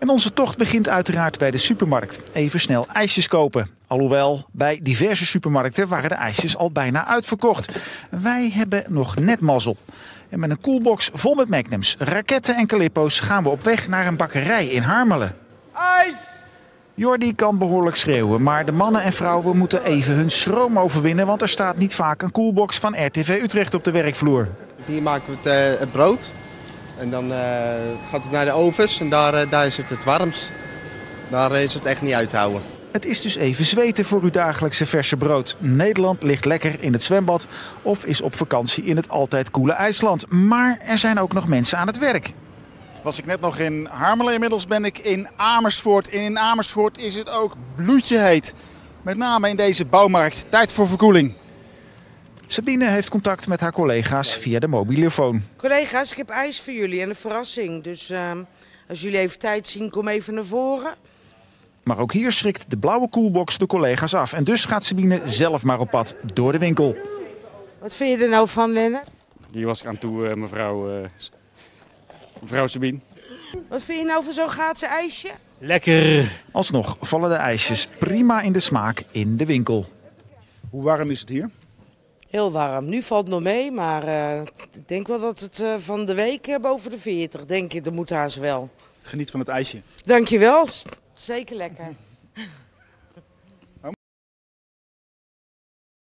En onze tocht begint uiteraard bij de supermarkt. Even snel ijsjes kopen. Alhoewel, bij diverse supermarkten waren de ijsjes al bijna uitverkocht. Wij hebben nog net mazzel. En met een koelbox vol met magnums, raketten en calippo's gaan we op weg naar een bakkerij in Harmelen. IJs! Jordi kan behoorlijk schreeuwen, maar de mannen en vrouwen moeten even hun schroom overwinnen, want er staat niet vaak een koelbox van RTV Utrecht op de werkvloer. Hier maken we het, eh, het brood. En dan eh, gaat het naar de ovens en daar, eh, daar is het het warmst. Daar is het echt niet uit te houden. Het is dus even zweten voor uw dagelijkse verse brood. Nederland ligt lekker in het zwembad of is op vakantie in het altijd koele IJsland. Maar er zijn ook nog mensen aan het werk. Was ik net nog in Harmelen, inmiddels ben ik in Amersfoort. En in Amersfoort is het ook bloedje heet. Met name in deze bouwmarkt. Tijd voor verkoeling. Sabine heeft contact met haar collega's via de mobielefoon. Collega's, ik heb ijs voor jullie en een verrassing. Dus ehm, als jullie even tijd zien, kom even naar voren. Maar ook hier schrikt de blauwe koelbox de collega's af. En dus gaat Sabine zelf maar op pad door de winkel. Wat vind je er nou van, Lennart? Hier was ik aan toe, eh, mevrouw, eh, mevrouw Sabine. Wat vind je nou van zo'n gaatse ijsje? Lekker! Alsnog vallen de ijsjes prima in de smaak in de winkel. Hoe warm is het hier? Heel warm. Nu valt het nog mee, maar eh, ik denk wel dat het eh, van de week eh, boven de 40, denk ik, dat moet haast wel. Geniet van het ijsje. Dankjewel, zeker lekker.